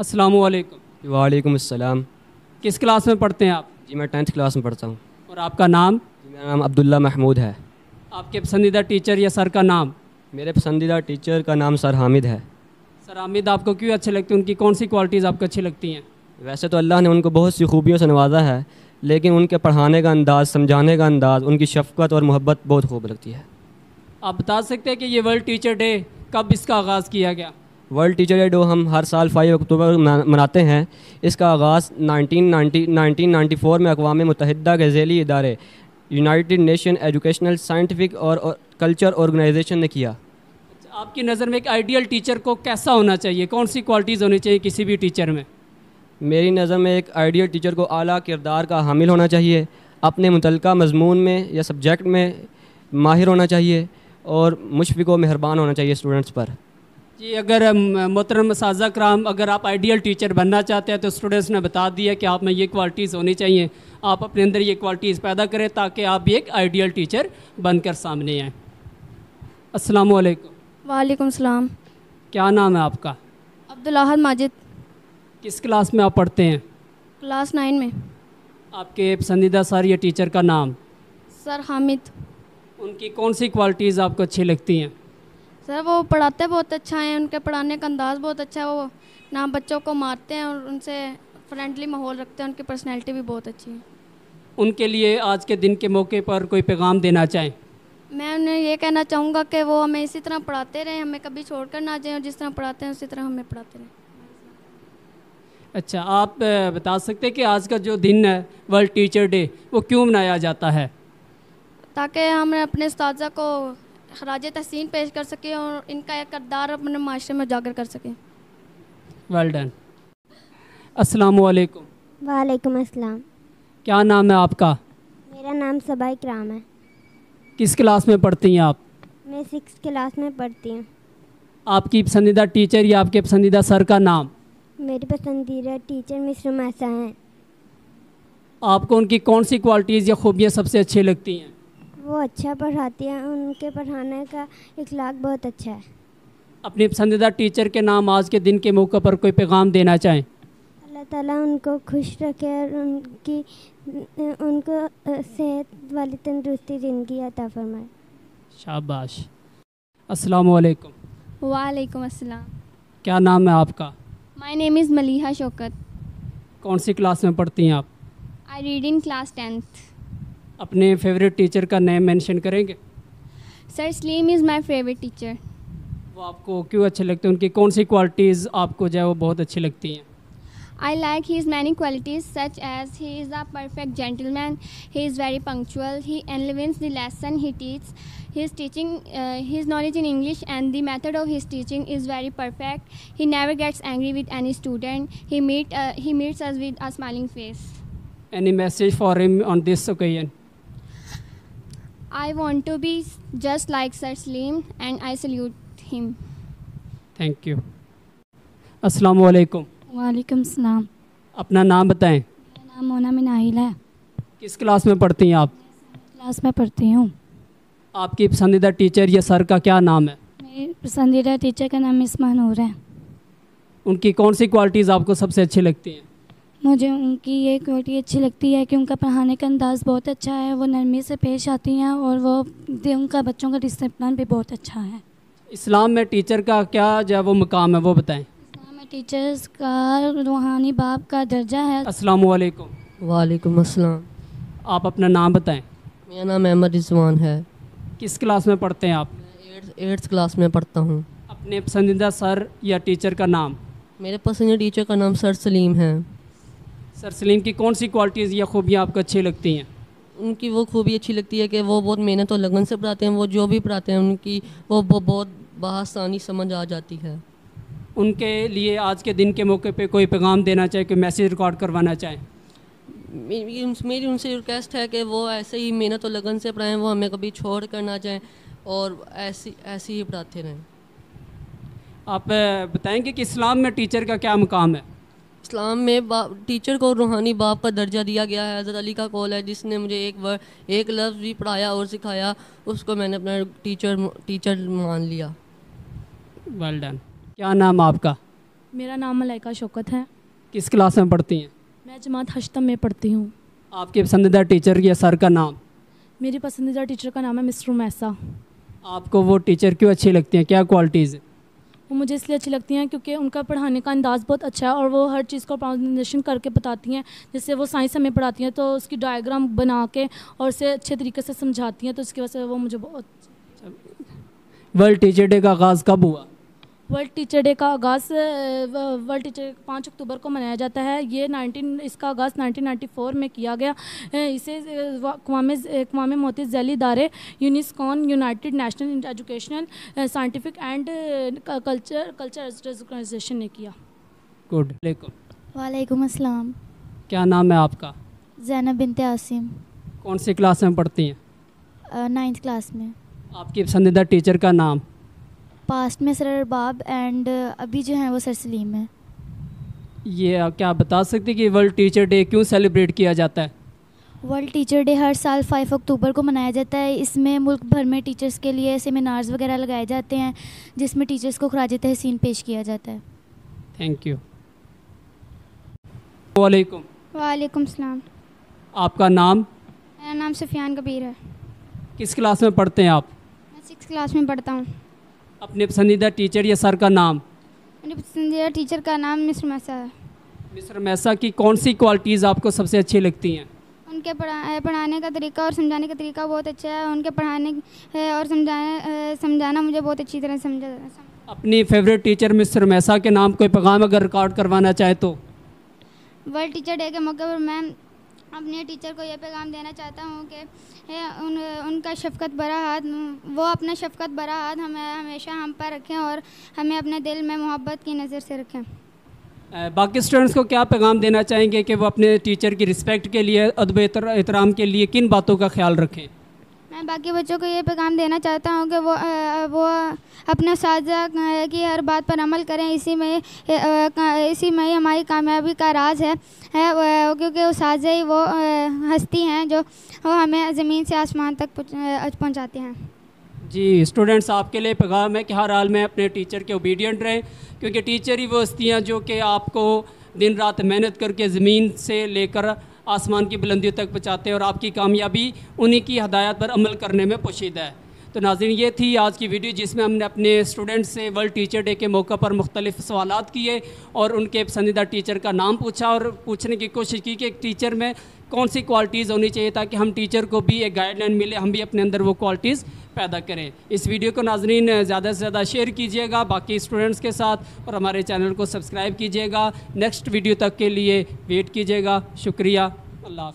असलकुम वालेकुम अस्सलाम। किस क्लास में पढ़ते हैं आप? जी मैं टेंथ क्लास में पढ़ता हूँ। और आपका नाम? जी मेरा नाम अब्दुल्ला महमूद है। आपके पसंदीदा टीचर या सर का नाम? मेरे पसंदीदा टीचर का नाम सर हामिद है। सर हामिद आपको क्यों अच्छे लगते हैं? उनकी कौन सी क्वालिटीज़ आपको अच्छी लगती हैं? वैसे तो अल्लाह ने उनको बहुत सी खूबियों से नवाजा है लेकिन उनके पढ़ाने का अंदाज़ समझाने का अंदाज़ उनकी शफकत और मोहब्बत बहुत खूब लगती है। आप बता सकते हैं कि ये वर्ल्ड टीचर डे कब इसका आगाज़ किया गया? वर्ल्ड टीचर डे डो हम हर साल फाइव अक्टूबर मनाते हैं। इसका आगाज़ 1990 1994 में अकवा मुतहदा के झेली इदारे यूनाइटेड नेशन एजुकेशनल साइंटिफिक और कल्चर ऑर्गेनाइजेशन ने किया। आपकी नज़र में एक आइडियल टीचर को कैसा होना चाहिए? कौन सी क्वालिटीज़ होनी चाहिए किसी भी टीचर में? मेरी नज़र में एक आइडियल टीचर को आला किरदार का हामिल होना चाहिए अपने मुतल मजमून में या सब्जेक्ट में माहिर होना चाहिए और मुशफ़ व मेहरबान होना चाहिए स्टूडेंट्स पर। जी अगर मोहतरम साजा कराम अगर आप आइडियल टीचर बनना चाहते हैं तो स्टूडेंट्स ने बता दिया कि आप में ये क्वालिटीज़ होनी चाहिए। आप अपने अंदर ये क्वालिटीज़ पैदा करें ताकि आप भी एक आइडियल टीचर बनकर सामने आएँ। अस्सलाम वालेकुम वालेकुम सलाम। क्या नाम है आपका? अब्दुल्लाहद माजिद। किस क्लास में आप पढ़ते हैं? क्लास नाइन में। आपके पसंदीदा सर या टीचर का नाम? सर हामिद। उनकी कौन सी क्वालिटीज़ आपको अच्छी लगती हैं? सर वो पढ़ाते बहुत अच्छा है उनके पढ़ाने का अंदाज़ बहुत अच्छा है वो ना बच्चों को मारते हैं और उनसे फ्रेंडली माहौल रखते हैं उनकी पर्सनैलिटी भी बहुत अच्छी है। उनके लिए आज के दिन के मौके पर कोई पैगाम देना चाहें? मैं उन्हें ये कहना चाहूँगा कि वो हमें इसी तरह पढ़ाते रहें हमें कभी छोड़ कर ना जाएँ और जिस तरह पढ़ाते हैं उसी तरह हमें पढ़ाते रहें। अच्छा आप बता सकते हैं कि आज का जो दिन है वर्ल्ड टीचर डे वो क्यों मनाया जाता है? ताकि हम अपने उस्ताजा को खराज तहसीन पेश कर सकें और इनका एक करदार अपने माशरे में उजागर कर सकें। वेल डन असलकुम वालेकुम अस्सलाम। क्या नाम है आपका? मेरा नाम सबा इकराम है। किस क्लास में पढ़ती हैं आप? मैं सिक्स क्लास में पढ़ती हूँ। आपकी पसंदीदा टीचर या आपके पसंदीदा सर का नाम? मेरी पसंदीदा टीचर मिस रुमासा हैं। आपको उनकी कौन सी क्वालिटीज़ या खूबियाँ सबसे अच्छी लगती हैं? वो अच्छा पढ़ाती हैं उनके पढ़ाने का इखलाक बहुत अच्छा है। अपने पसंदीदा टीचर के नाम आज के दिन के मौके पर कोई पैगाम देना चाहें? अल्लाह ताला उनको खुश रखे और उनकी उनको सेहत वाली तंदुरुस्ती ज़िंदगी अता फरमाए। शाबाश। अस्सलाम वालेकुम वालेकुम अस्सलाम। क्या नाम है आपका? My name is Maliha Shaukat. कौन सी क्लास में पढ़ती हैं आप? I read in class tenth अपने फेवरेट टीचर का नेम मेंशन करेंगे? Sir Saleem is my favourite teacher वो आपको क्यों अच्छे लगते हैं? उनकी कौन सी क्वालिटीज़ आपको जो है वो बहुत अच्छी लगती हैं? I like he is many qualities such as he is a perfect gentleman he is very punctual he enlivens the lesson he teach his teaching his knowledge in English and the method of his teaching is very perfect he never gets angry with any student he meet he meets us with a smiling face any message for him on this occasion I want to be just like Sir Slim and I salute him. Thank you. अस्सलाम वालेकुम वालेकुम सलाम अपना नाम बताएँ मेरा नाम मोना मिनाहिल है किस क्लास में पढ़ती हैं आप क्लास में पढ़ती हूँ आपकी पसंदीदा टीचर या सर का क्या नाम है मेरी पसंदीदा टीचर का नाम मिस महानूर है उनकी कौन सी क्वालिटीज़ आपको सबसे अच्छी लगती हैं मुझे उनकी ये क्वालिटी अच्छी लगती है कि उनका पढ़ाने का अंदाज़ बहुत अच्छा है वो नरमी से पेश आती हैं और वो उनका बच्चों का डिसिप्लिन भी बहुत अच्छा है। इस्लाम में टीचर का क्या जो वो मुकाम है वो बताएँ। इस्लाम में टीचर्स का रूहानी बाप का दर्जा है। अस्सलाम वालेकुम वालेकुम अस्सलाम। आप अपना नाम बताएँ। मेरा नाम अहमद रिजवान है। किस क्लास में पढ़ते हैं आप? एट्थ क्लास में पढ़ता हूँ। अपने पसंदीदा सर या टीचर का नाम? मेरे पसंदीदा टीचर का नाम सर सलीम है। सर सलीम की कौन सी क्वालिटीज़ या खूबियाँ आपको अच्छी लगती हैं? उनकी वो खूबी अच्छी लगती है कि वो बहुत मेहनत और लगन से पढ़ाते हैं वो जो भी पढ़ाते हैं उनकी वो बहुत बसानी समझ आ जाती है। उनके लिए आज के दिन के मौके पे कोई पैगाम देना चाहे कोई मैसेज रिकॉर्ड करवाना चाहें? मेरी मेरी उनसे रिक्वेस्ट है कि वो ऐसे ही मेहनत और लगन से पढ़ाएँ वो हमें कभी छोड़ कर ना जाएँ और ऐसी ऐसे ही पढ़ाते रहें। आप बताएँगे कि इस्लाम में टीचर का क्या मुकाम है? इस्लाम में टीचर को रूहानी बाप का दर्जा दिया गया है। हज़रत अली का कॉल है जिसने मुझे एक वर्ड एक लफ्ज़ भी पढ़ाया और सिखाया उसको मैंने अपना टीचर टीचर मान लिया। वेल डन क्या नाम आपका? मेरा नाम मलाइका शौकत है। किस क्लास में पढ़ती हैं? मैं जमात हश्तम में पढ़ती हूँ। आपके पसंदीदा टीचर या सर का नाम? मेरी पसंदीदा टीचर का नाम है मिस्टर मैसा। आपको वो टीचर क्यों अच्छी लगती हैं? क्या क्वालिटीज़ हैं? वो मुझे इसलिए अच्छी लगती हैं क्योंकि उनका पढ़ाने का अंदाज़ बहुत अच्छा है और वो हर चीज़ को प्रोनाउंसिएशन करके बताती हैं। जैसे वो साइंस हमें पढ़ाती हैं तो उसकी डायग्राम बना के और उसे अच्छे तरीके से समझाती हैं तो उसकी वजह से वो मुझे बहुत वर्ल्ड टीचर डे का आगाज़ कब हुआ? वर्ल्ड टीचर डे का आगाज़ वर्ल्ड टीचर पाँच अक्टूबर को मनाया जाता है। ये 19 इसका आगाज़ 1994 में किया गया। इसे अकवाम मोती जैली इदारे यूनिस्कॉन United National educational scientific and culture culture organisation ने किया। गुड। वालेकुम वालेकुम अस्सलाम। क्या नाम है आपका? जैनब बिनते आसिम। कौन सी क्लास में पढ़ती हैं? नाइन्थ क्लास में। आपकी पसंदीदा टीचर का नाम? पास्ट में सर अरबाब एंड अभी जो हैं वो सर सलीम है। ये आप क्या बता सकते हैं कि वर्ल्ड टीचर डे क्यों सेलिब्रेट किया जाता है? वर्ल्ड टीचर डे हर साल 5 अक्टूबर को मनाया जाता है। इसमें मुल्क भर में टीचर्स के लिए सेमिनार्स वगैरह लगाए जाते हैं जिसमें टीचर्स को खराज तहसीन पेश किया जाता है। थैंक यू वालेकुम वालेकुम सलाम। आपका नाम? मेरा नाम सुफियान कबीर है। किस क्लास में पढ़ते हैं आप? मैं सिक्स क्लास में पढ़ता हूँ। अपने पसंदीदा टीचर या सर का नाम? मेरे पसंदीदा टीचर का नाम मिस्टर मैसा है। मिस्टर मैसा की कौन सी क्वालिटीज़ आपको सबसे अच्छी लगती हैं? उनके पढ़ा पढ़ाने का तरीका और समझाने का तरीका बहुत अच्छा है उनके पढ़ाने और समझाने समझाना मुझे बहुत अच्छी तरह समझा सम- अपनी फेवरेट टीचर मिस्टर मैसा के नाम कोई पैगाम अगर रिकॉर्ड करवाना चाहे तो? वर्ल्ड टीचर डे के मौके पर मैं अपने टीचर को यह पैगाम देना चाहता हूँ कि उन, उनका शफकत बरा हाथ, वो अपना शफकत बरा हाथ हमें हमेशा हम पर रखें और हमें अपने दिल में मोहब्बत की नज़र से रखें। बाकी स्टूडेंट्स को क्या पैगाम देना चाहेंगे कि वो अपने टीचर की रिस्पेक्ट के लिए अदब एहतराम के लिए किन बातों का ख्याल रखें? मैं बाकी बच्चों को ये पैगाम देना चाहता हूँ कि वो अ, वो अपने साजा की हर बात पर अमल करें। इसी में इसी में ही हमारी कामयाबी का राज है, है क्योंकि वो साजा ही वो हस्ती हैं जो वो हमें ज़मीन से आसमान तक पहुँचाते हैं। जी स्टूडेंट्स आपके लिए पैगाम है कि हर हाल में अपने टीचर के ओबीडियंट रहें क्योंकि टीचर ही वो हस्तियाँ जो कि आपको दिन रात मेहनत करके ज़मीन से लेकर आसमान की बुलंदियों तक पहुँचाते हैं और आपकी कामयाबी उन्हीं की हदायत पर अमल करने में पोशीदा है। तो नाजिन ये थी आज की वीडियो जिसमें हमने अपने स्टूडेंट्स से वर्ल्ड टीचर डे के मौके पर मुख्तलिफ़ सवाल किए और उनके पसंदीदा टीचर का नाम पूछा और पूछने की कोशिश की कि एक टीचर में कौन सी क्वालिटीज़ होनी चाहिए ताकि हम टीचर को भी एक गाइडलाइन मिले, हम भी अपने अंदर वो क्वालिटीज़ पैदा करें। इस वीडियो को नाजरीन, ज़्यादा से ज़्यादा शेयर कीजिएगा, बाकी स्टूडेंट्स के साथ, और हमारे चैनल को सब्सक्राइब कीजिएगा। नेक्स्ट वीडियो तक के लिए वेट कीजिएगा। शुक्रिया। अल्लाह